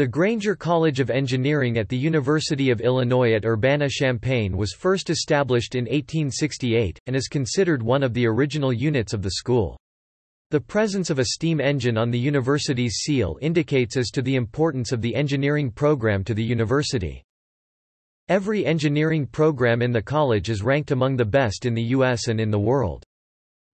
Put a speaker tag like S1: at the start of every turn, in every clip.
S1: The Grainger College of Engineering at the University of Illinois at Urbana-Champaign was first established in 1868, and is considered one of the original units of the school. The presence of a steam engine on the university's seal indicates as to the importance of the engineering program to the university. Every engineering program in the college is ranked among the best in the U.S. and in the world.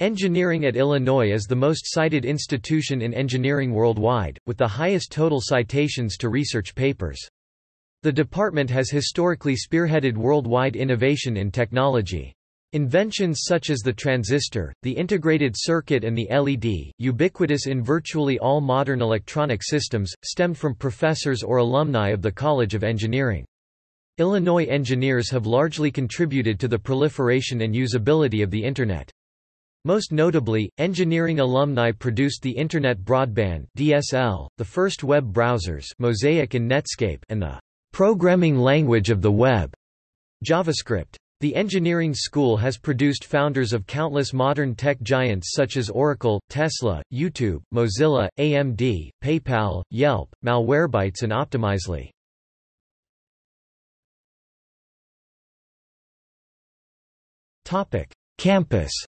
S1: Engineering at Illinois is the most cited institution in engineering worldwide, with the highest total citations to research papers. The department has historically spearheaded worldwide innovation in technology. Inventions such as the transistor, the integrated circuit and the LED, ubiquitous in virtually all modern electronic systems, stemmed from professors or alumni of the College of Engineering. Illinois engineers have largely contributed to the proliferation and usability of the Internet. Most notably, engineering alumni produced the Internet Broadband (DSL), the first web browsers Mosaic and Netscape, and the programming language of the web, JavaScript. The engineering school has produced founders of countless modern tech giants such as Oracle, Tesla, YouTube, Mozilla, AMD, PayPal, Yelp, Malwarebytes and Optimizely. Campus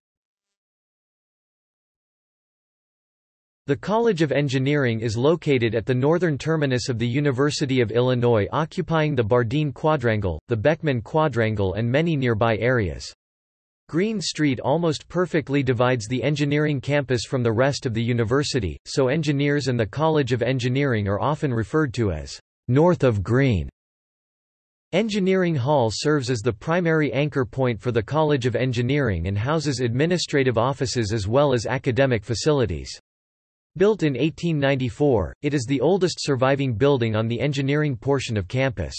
S1: The College of Engineering is located at the northern terminus of the University of Illinois occupying the Bardeen Quadrangle, the Beckman Quadrangle and many nearby areas. Green Street almost perfectly divides the engineering campus from the rest of the university, so engineers and the College of Engineering are often referred to as north of Green. Engineering Hall serves as the primary anchor point for the College of Engineering and houses administrative offices as well as academic facilities. Built in 1894, it is the oldest surviving building on the engineering portion of campus.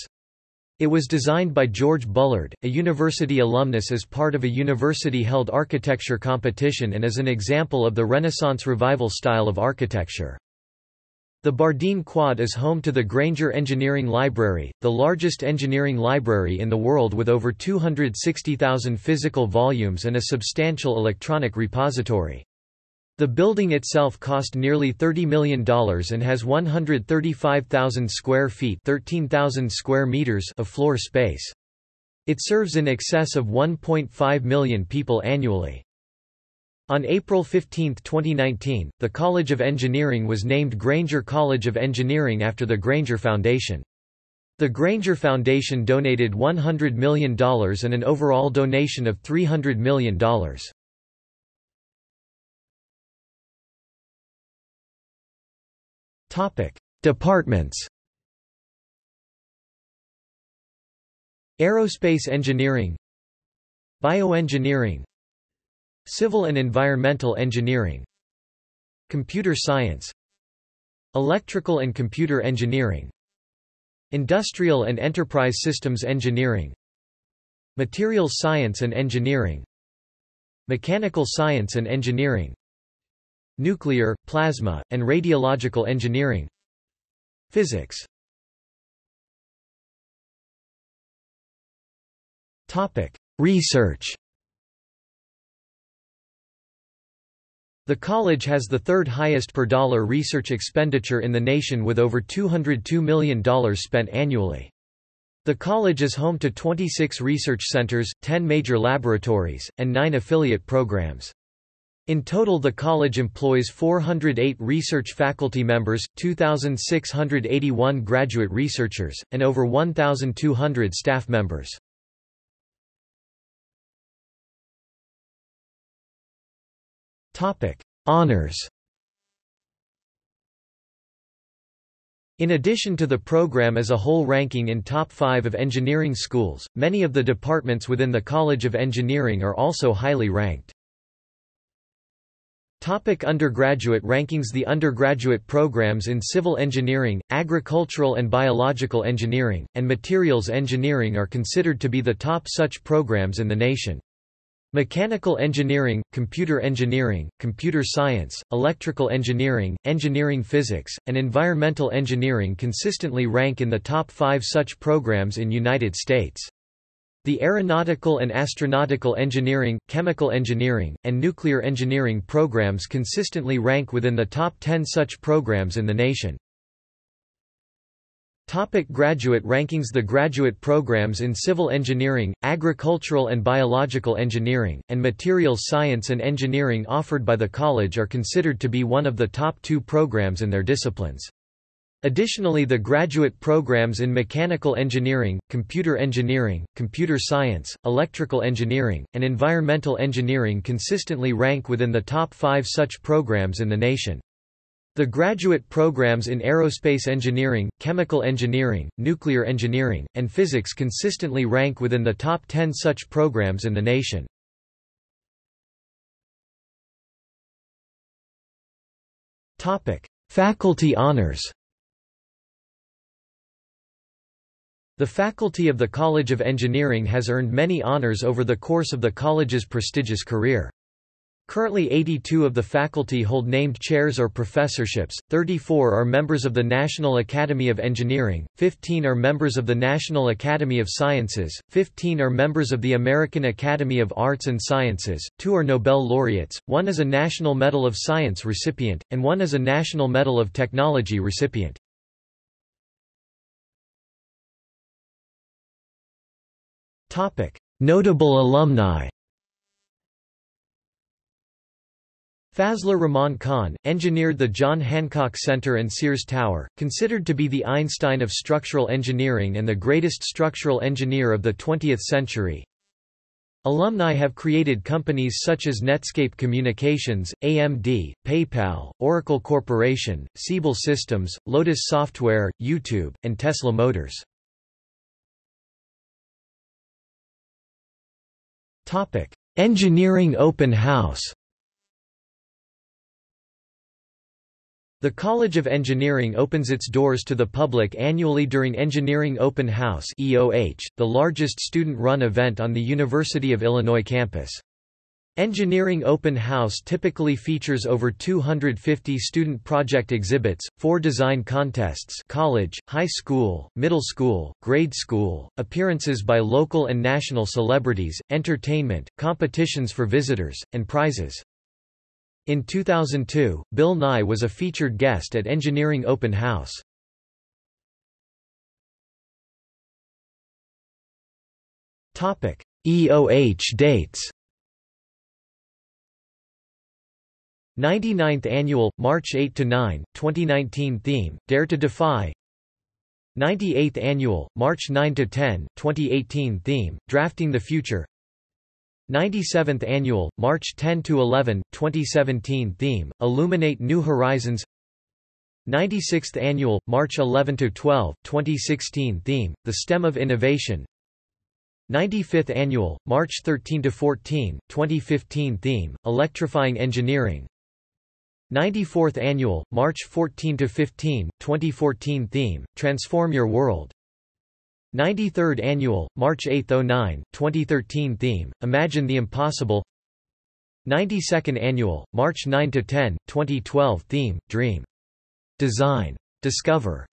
S1: It was designed by George Bullard, a university alumnus as part of a university-held architecture competition and as an example of the Renaissance Revival style of architecture. The Bardeen Quad is home to the Grainger Engineering Library, the largest engineering library in the world with over 260,000 physical volumes and a substantial electronic repository. The building itself cost nearly $30 million and has 135,000 square feet 13,000 square meters of floor space. It serves in excess of 1.5 million people annually. On April 15, 2019, the College of Engineering was named Grainger College of Engineering after the Grainger Foundation. The Grainger Foundation donated $100 million and an overall donation of $300 million. Departments. Aerospace engineering, Bioengineering, Civil and environmental engineering, Computer science, Electrical and computer engineering, Industrial and enterprise systems engineering, Materials science and engineering, Mechanical science and engineering, nuclear, plasma, and radiological engineering Physics Research The college has the third highest per dollar research expenditure in the nation with over $202 million spent annually. The college is home to 26 research centers, 10 major laboratories, and 9 affiliate programs. In total the college employs 408 research faculty members, 2,681 graduate researchers, and over 1,200 staff members. Honors In addition to the program as a whole ranking in top 5 of engineering schools, many of the departments within the College of Engineering are also highly ranked. Topic undergraduate rankings The undergraduate programs in civil engineering, agricultural and biological engineering, and materials engineering are considered to be the top such programs in the nation. Mechanical engineering, computer engineering, computer science, electrical engineering, engineering physics, and environmental engineering consistently rank in the top five such programs in United States. The aeronautical and astronautical engineering, chemical engineering, and nuclear engineering programs consistently rank within the top 10 such programs in the nation. Topic graduate rankings The graduate programs in civil engineering, agricultural and biological engineering, and materials science and engineering offered by the college are considered to be one of the top two programs in their disciplines. Additionally the graduate programs in mechanical engineering, computer engineering, computer science, electrical engineering, and environmental engineering consistently rank within the top five such programs in the nation. The graduate programs in aerospace engineering, chemical engineering, nuclear engineering, and physics consistently rank within the top 10 such programs in the nation. Faculty honors The faculty of the College of Engineering has earned many honors over the course of the college's prestigious career. Currently 82 of the faculty hold named chairs or professorships, 34 are members of the National Academy of Engineering, 15 are members of the National Academy of Sciences, 15 are members of the American Academy of Arts and Sciences, 2 are Nobel laureates, 1 is a National Medal of Science recipient, and 1 is a National Medal of Technology recipient. Notable alumni Fazlur Rahman Khan, engineered the John Hancock Center and Sears Tower, considered to be the Einstein of structural engineering and the greatest structural engineer of the 20th century. Alumni have created companies such as Netscape Communications, AMD, PayPal, Oracle Corporation, Siebel Systems, Lotus Software, YouTube, and Tesla Motors. Engineering Open House The College of Engineering opens its doors to the public annually during Engineering Open House EOH, the largest student-run event on the University of Illinois campus. Engineering Open House typically features over 250 student project exhibits, four design contests college, high school, middle school, grade school, appearances by local and national celebrities, entertainment, competitions for visitors, and prizes. In 2002, Bill Nye was a featured guest at Engineering Open House. EOH dates 99th Annual, March 8–9, 2019 Theme, Dare to Defy. 98th Annual, March 9–10, 2018 Theme, Drafting the Future. 97th Annual, March 10–11, 2017 Theme, Illuminate New Horizons. 96th Annual, March 11–12, 2016 Theme, The STEM of Innovation. 95th Annual, March 13–14, 2015 Theme, Electrifying Engineering 94th Annual, March 14–15, 2014 Theme, Transform Your World 93rd Annual, March 8–09, 2013 Theme, Imagine the Impossible 92nd Annual, March 9–10, 2012 Theme, Dream. Design. Discover.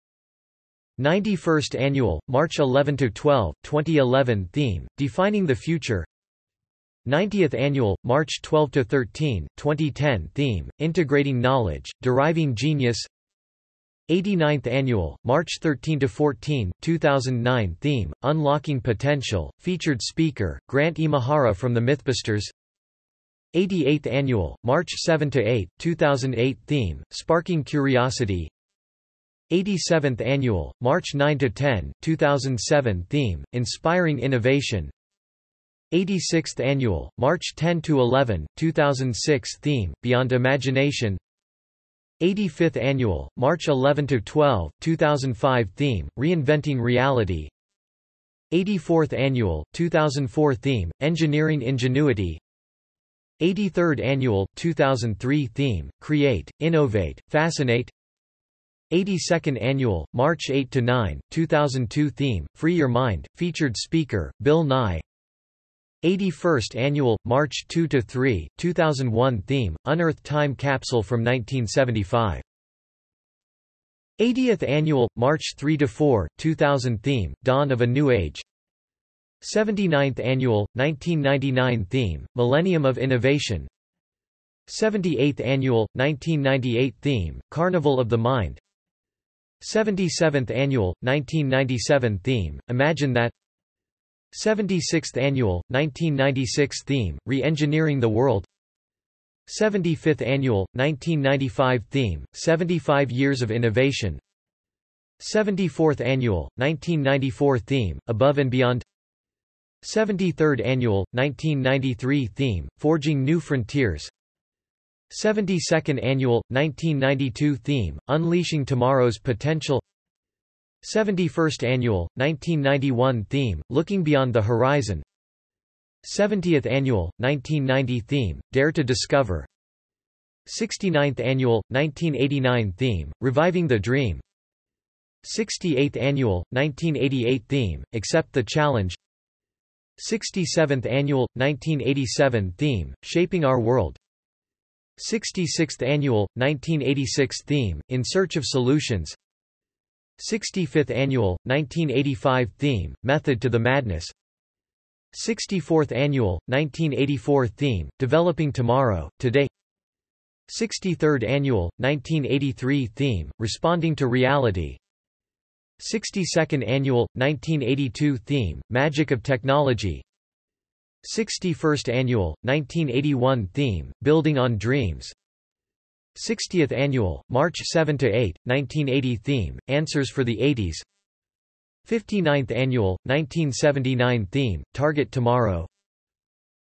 S1: 91st Annual, March 11–12, 2011 Theme, Defining the Future 90th Annual, March 12–13, 2010 Theme, Integrating Knowledge, Deriving Genius. 89th Annual, March 13–14, 2009 Theme, Unlocking Potential, Featured Speaker, Grant Imahara from the Mythbusters. 88th Annual, March 7–8, 2008 Theme, Sparking Curiosity. 87th Annual, March 9–10, 2007 Theme, Inspiring Innovation 86th Annual, March 10–11, 2006 Theme, Beyond Imagination. 85th Annual, March 11–12, 2005 Theme, Reinventing Reality. 84th Annual, 2004 Theme, Engineering Ingenuity. 83rd Annual, 2003 Theme, Create, Innovate, Fascinate. 82nd Annual, March 8–9, 2002 Theme, Free Your Mind, Featured Speaker, Bill Nye 81st Annual, March 2–3, 2001 Theme, Unearthed Time Capsule from 1975. 80th Annual, March 3–4, 2000 Theme, Dawn of a New Age. 79th Annual, 1999 Theme, Millennium of Innovation. 78th Annual, 1998 Theme, Carnival of the Mind. 77th Annual, 1997 theme, Imagine That 76th Annual, 1996 theme, Re-engineering the World. 75th Annual, 1995 theme, 75 Years of Innovation. 74th Annual, 1994 theme, Above and Beyond. 73rd Annual, 1993 theme, Forging New Frontiers. 72nd Annual, 1992 theme, Unleashing Tomorrow's Potential 71st Annual, 1991 theme, Looking Beyond the Horizon. 70th Annual, 1990 theme, Dare to Discover. 69th Annual, 1989 theme, Reviving the Dream. 68th Annual, 1988 theme, Accept the Challenge. 67th Annual, 1987 theme, Shaping Our World. 66th Annual, 1986 theme, In Search of Solutions 65th Annual, 1985 theme, Method to the Madness. 64th Annual, 1984 theme, Developing Tomorrow, Today. 63rd Annual, 1983 theme, Responding to Reality. 62nd Annual, 1982 theme, Magic of Technology. 61st Annual, 1981 theme, Building on Dreams 60th Annual, March 7–8, 1980 theme, Answers for the 80s 59th Annual, 1979 theme, Target Tomorrow.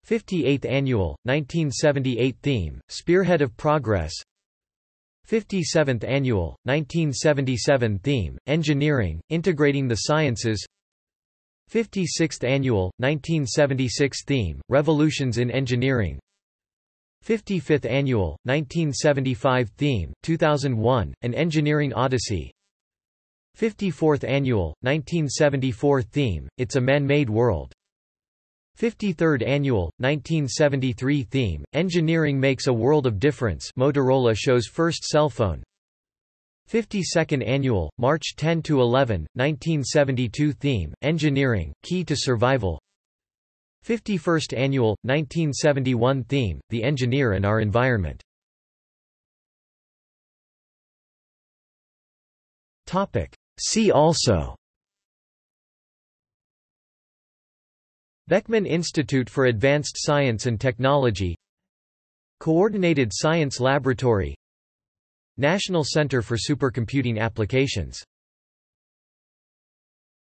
S1: 58th Annual, 1978 theme, Spearhead of Progress. 57th Annual, 1977 theme, Engineering, Integrating the Sciences. 56th Annual, 1976 theme, Revolutions in Engineering 55th Annual, 1975 theme, 2001, An Engineering Odyssey. 54th Annual, 1974 theme, It's a Man-Made World. 53rd Annual, 1973 theme, Engineering Makes a World of Difference Motorola shows first cell phone. 52nd Annual, March 10–11, 1972 theme, Engineering, Key to Survival 51st Annual, 1971 theme, The Engineer and Our Environment. See also. Beckman Institute for Advanced Science and Technology. Coordinated Science Laboratory. National Center for Supercomputing Applications